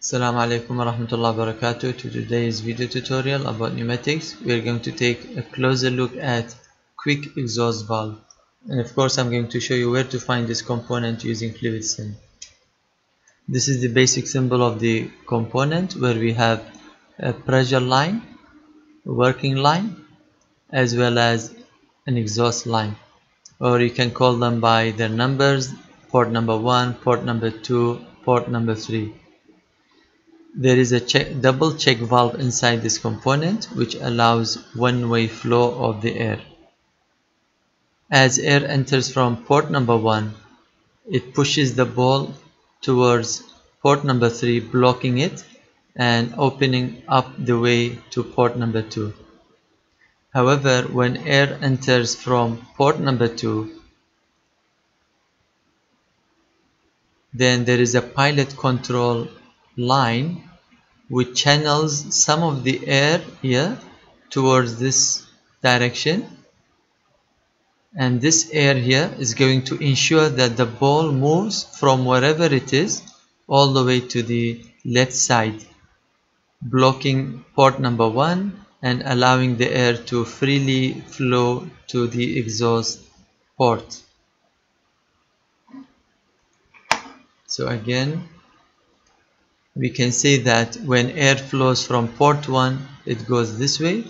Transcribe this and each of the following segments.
Assalamu alaikum warahmatullahi wabarakatuh. To today's video tutorial about pneumatics we are going to take a closer look at quick exhaust valve. And of course I'm going to show you where to find this component using FluidSim this is the basic symbol of the component where we have a pressure line working line as well as an exhaust line. Or you can call them by their numbers port number 1 port number 2 port number 3 there is a check, double check valve inside this component which allows one-way flow of the air. As air enters from port number 1, it pushes the ball towards port number 3 blocking it and opening up the way to port number 2. However, when air enters from port number 2, then there is a pilot control line which channels some of the air here towards this direction. And this air here is going to ensure that the ball moves from wherever it is all the way to the left side blocking port number one and allowing the air to freely flow to the exhaust port. So again we can say that when air flows from port 1 it goes this way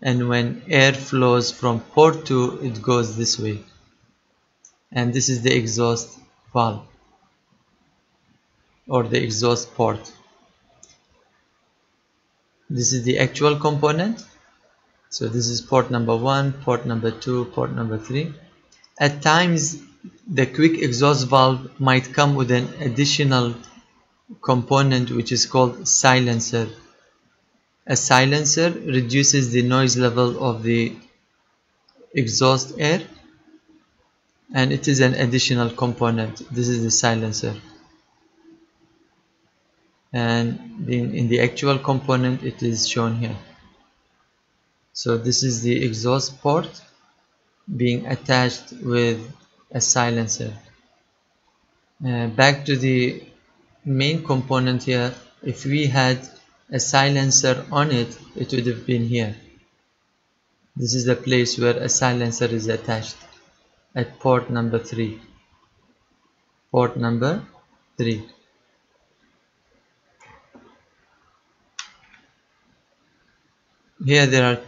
and when air flows from port 2 it goes this way. And this is the exhaust valve or the exhaust port. This is the actual component. So this is port number 1 port number 2 port number 3 at times the quick exhaust valve might come with an additional component which is called silencer. A silencer reduces the noise level of the exhaust air and it is an additional component. This is the silencer and in, in the actual component it is shown here. So this is the exhaust port being attached with a silencer. Uh, back to the main component here if we had a silencer on it it would have been here. This is the place where a silencer is attached at port number 3 port number 3 here there are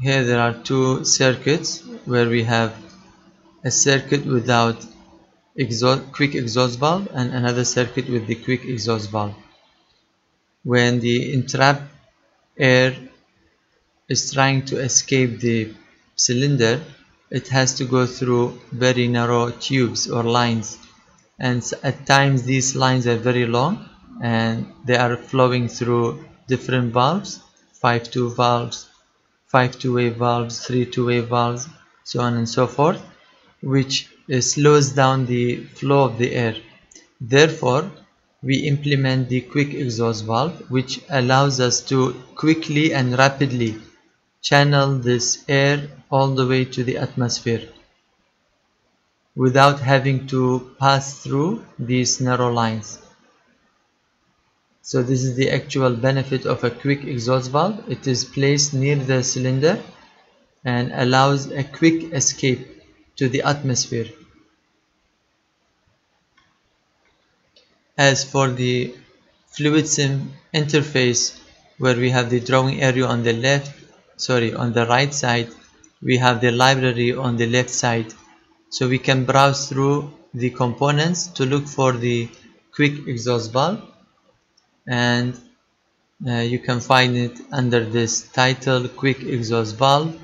here there are two circuits where we have a circuit without exhaust, quick exhaust valve and another circuit with the quick exhaust valve. When the entrapped air is trying to escape the cylinder, it has to go through very narrow tubes or lines and at times these lines are very long and they are flowing through different valves 5 2 valves 5 2 way valves 3 2 way valves so on and so forth which Uh, slows down the flow of the air. Therefore, we implement the quick exhaust valve which allows us to quickly and rapidly channel this air all the way to the atmosphere without having to pass through these narrow lines. So this is the actual benefit of a quick exhaust valve. It is placed near the cylinder and allows a quick escape to the atmosphere. As for the FluidSim interface where we have the drawing area on the left, sorry, on the right side, we have the library on the left side. So we can browse through the components to look for the quick exhaust valve and uh, you can find it under this title quick exhaust valve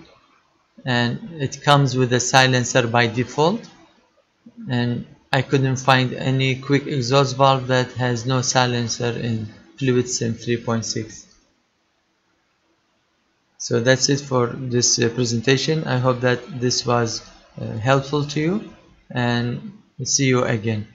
and it comes with a silencer by default and I couldn't find any quick exhaust valve that has no silencer in FluidSim 3.6 so that's it for this uh, presentation. I hope that this was uh, helpful to you and see you again